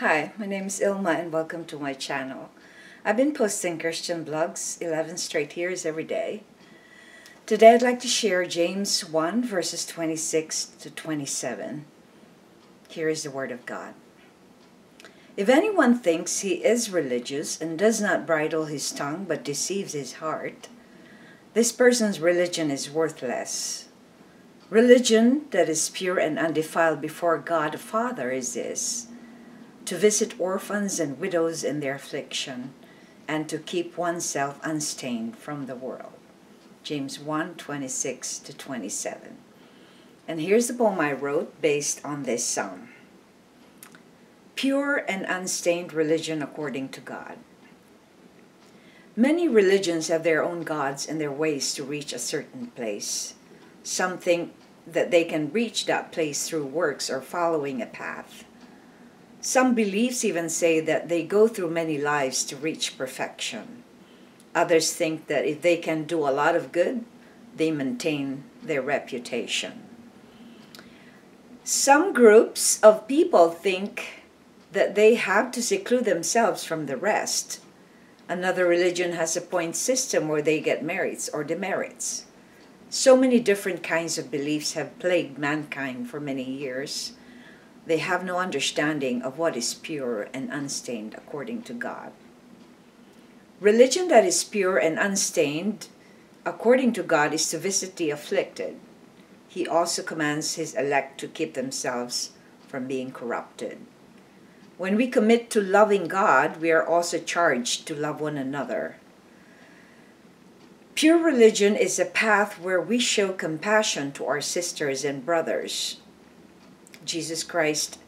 Hi, my name is Ilma and welcome to my channel. I've been posting Christian blogs 11 straight years every day. Today I'd like to share James 1 verses 26 to 27. Here is the Word of God. If anyone thinks he is religious and does not bridle his tongue but deceives his heart, this person's religion is worthless. Religion that is pure and undefiled before God the Father is this to visit orphans and widows in their affliction, and to keep oneself unstained from the world. James 1 26 to 27. And here's the poem I wrote based on this psalm Pure and unstained religion according to God. Many religions have their own gods and their ways to reach a certain place. Some think that they can reach that place through works or following a path. Some beliefs even say that they go through many lives to reach perfection. Others think that if they can do a lot of good, they maintain their reputation. Some groups of people think that they have to seclude themselves from the rest. Another religion has a point system where they get merits or demerits. So many different kinds of beliefs have plagued mankind for many years they have no understanding of what is pure and unstained according to God. Religion that is pure and unstained according to God is to visit the afflicted. He also commands his elect to keep themselves from being corrupted. When we commit to loving God, we are also charged to love one another. Pure religion is a path where we show compassion to our sisters and brothers Jesus Christ,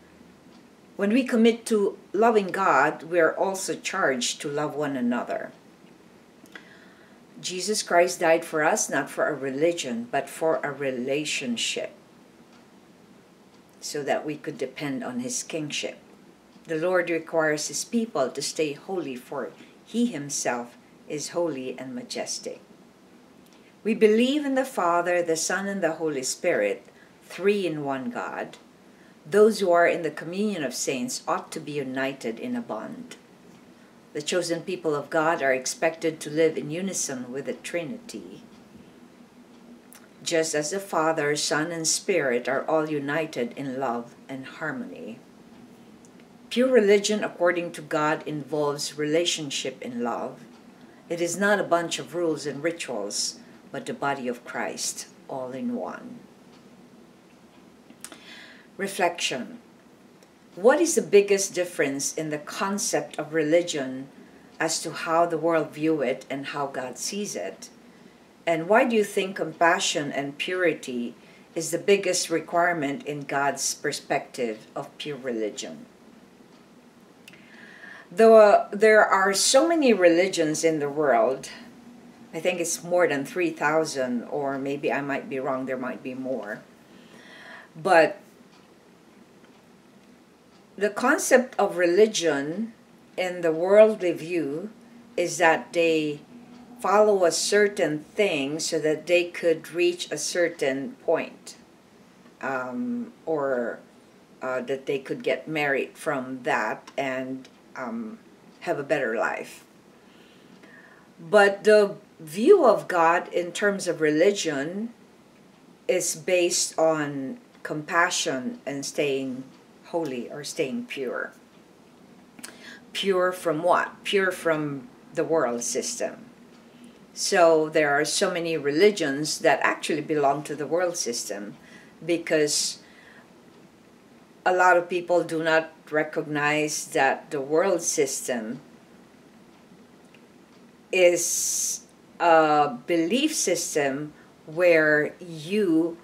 when we commit to loving God, we are also charged to love one another. Jesus Christ died for us not for a religion, but for a relationship, so that we could depend on his kingship. The Lord requires his people to stay holy, for he himself is holy and majestic. We believe in the Father, the Son, and the Holy Spirit, three in one God those who are in the communion of saints ought to be united in a bond. The chosen people of God are expected to live in unison with the Trinity. Just as the Father, Son, and Spirit are all united in love and harmony. Pure religion, according to God, involves relationship in love. It is not a bunch of rules and rituals, but the body of Christ, all in one. Reflection What is the biggest difference in the concept of religion as to how the world view it and how God sees it? And why do you think compassion and purity is the biggest requirement in God's perspective of pure religion? Though uh, there are so many religions in the world, I think it's more than 3,000, or maybe I might be wrong, there might be more. But the concept of religion in the worldly view is that they follow a certain thing so that they could reach a certain point um, or uh, that they could get married from that and um, have a better life. But the view of God in terms of religion is based on compassion and staying holy or staying pure. Pure from what? Pure from the world system. So there are so many religions that actually belong to the world system because a lot of people do not recognize that the world system is a belief system where you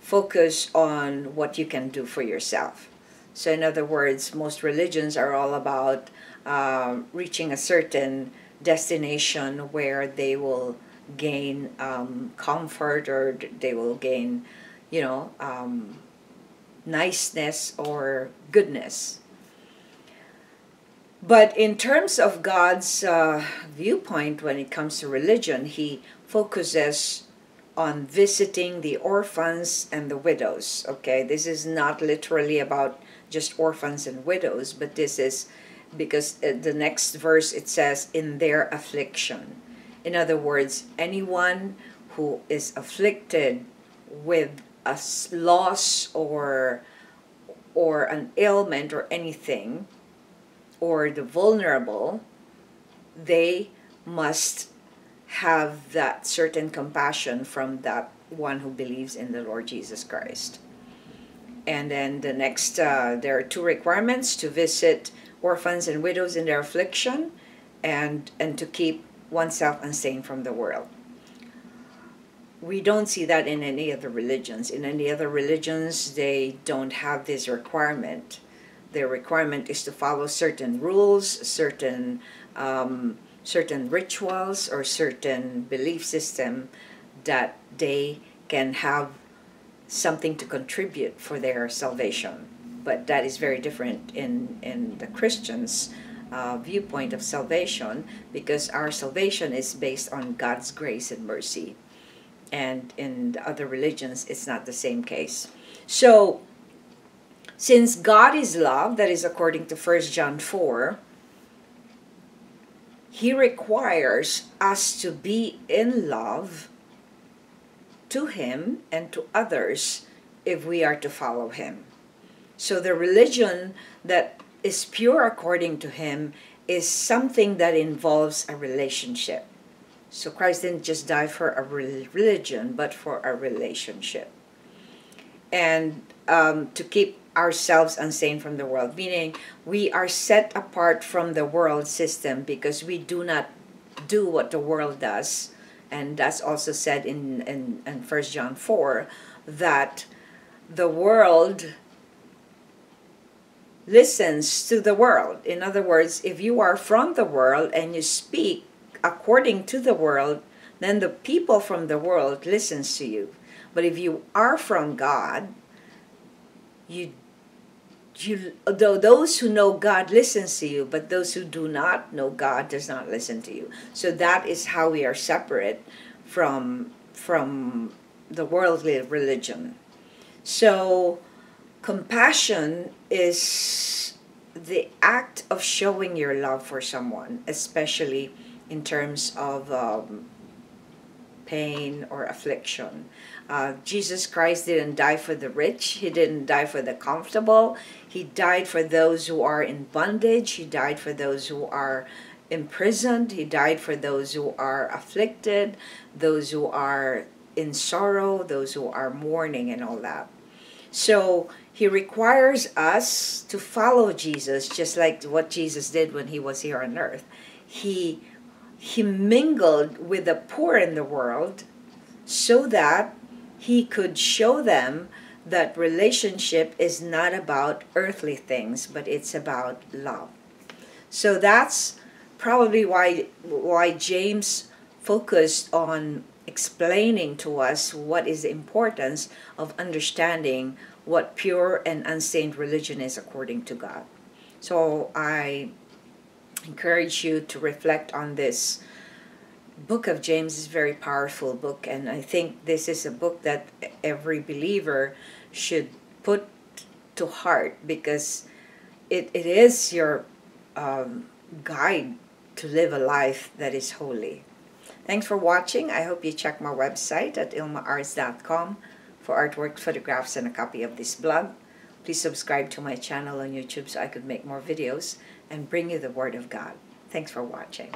focus on what you can do for yourself. So, in other words, most religions are all about um, reaching a certain destination where they will gain um, comfort or they will gain, you know, um, niceness or goodness. But in terms of God's uh, viewpoint when it comes to religion, He focuses on visiting the orphans and the widows. Okay, this is not literally about just orphans and widows, but this is because uh, the next verse it says, in their affliction. In other words, anyone who is afflicted with a loss or or an ailment or anything or the vulnerable they must have that certain compassion from that one who believes in the Lord Jesus Christ. And then the next, uh, there are two requirements to visit orphans and widows in their affliction and, and to keep oneself unstained from the world. We don't see that in any other religions. In any other religions, they don't have this requirement. Their requirement is to follow certain rules, certain um, certain rituals or certain belief system that they can have something to contribute for their salvation. But that is very different in, in the Christians' uh, viewpoint of salvation because our salvation is based on God's grace and mercy. And in the other religions, it's not the same case. So, since God is love, that is according to 1 John 4, he requires us to be in love to Him and to others if we are to follow Him. So the religion that is pure according to Him is something that involves a relationship. So Christ didn't just die for a religion, but for a relationship. And um, to keep ourselves unstained from the world, meaning we are set apart from the world system because we do not do what the world does. And that's also said in, in, in 1 John 4 that the world listens to the world. In other words, if you are from the world and you speak according to the world, then the people from the world listens to you. But if you are from God, you you though those who know God listens to you, but those who do not know God does not listen to you. So that is how we are separate from from the worldly religion. So compassion is the act of showing your love for someone, especially in terms of um, pain or affliction. Uh, Jesus Christ didn't die for the rich. He didn't die for the comfortable. He died for those who are in bondage. He died for those who are imprisoned. He died for those who are afflicted, those who are in sorrow, those who are mourning, and all that. So he requires us to follow Jesus, just like what Jesus did when he was here on earth. He he mingled with the poor in the world so that he could show them that relationship is not about earthly things, but it's about love. So that's probably why why James focused on explaining to us what is the importance of understanding what pure and unstained religion is according to God. So I encourage you to reflect on this book of James is a very powerful book, and I think this is a book that every believer should put to heart because it, it is your um, guide to live a life that is holy. Thanks for watching. I hope you check my website at ilmaarts.com for artwork, photographs, and a copy of this blog. Please subscribe to my channel on YouTube so I could make more videos and bring you the Word of God. Thanks for watching.